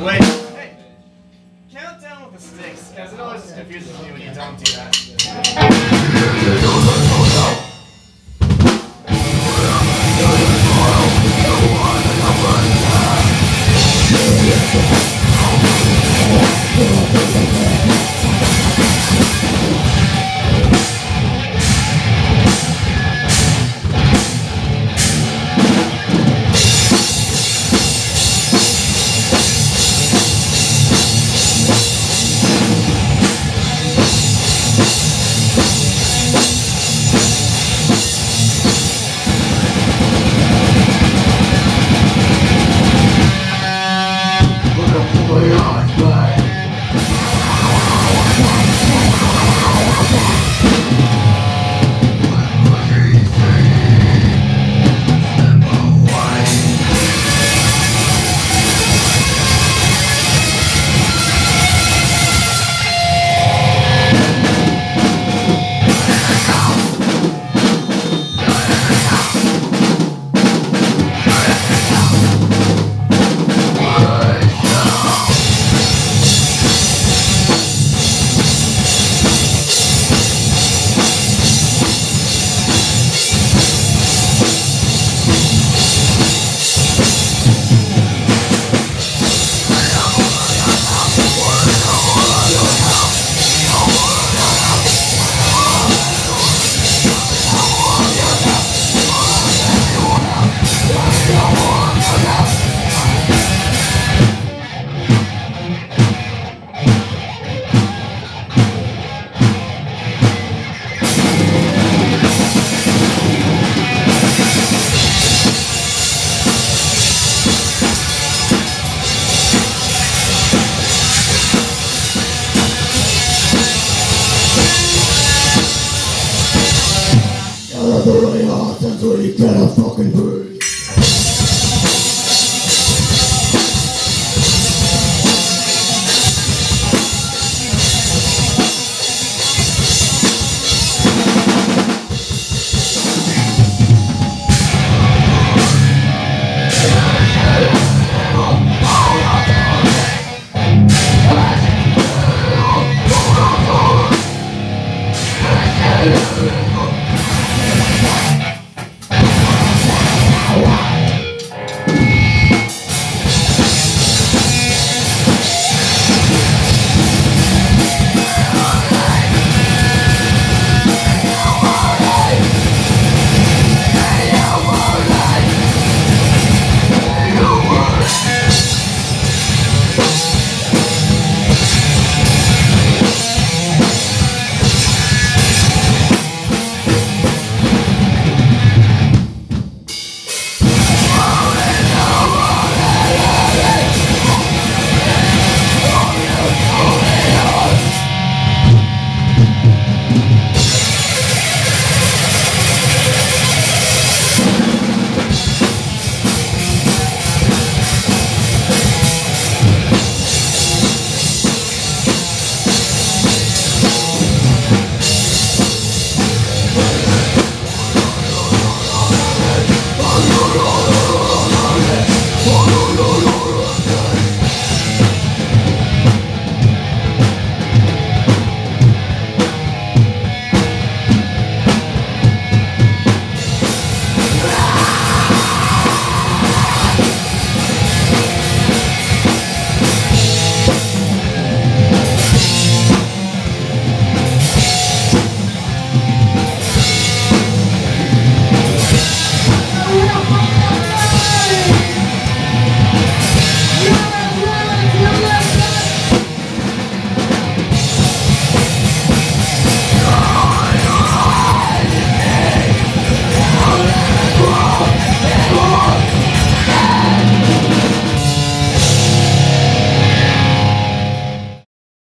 Wait. Hey. Count down with the sticks, because it always confuses me when you don't do that. That's really hot, that's really get a fucking break.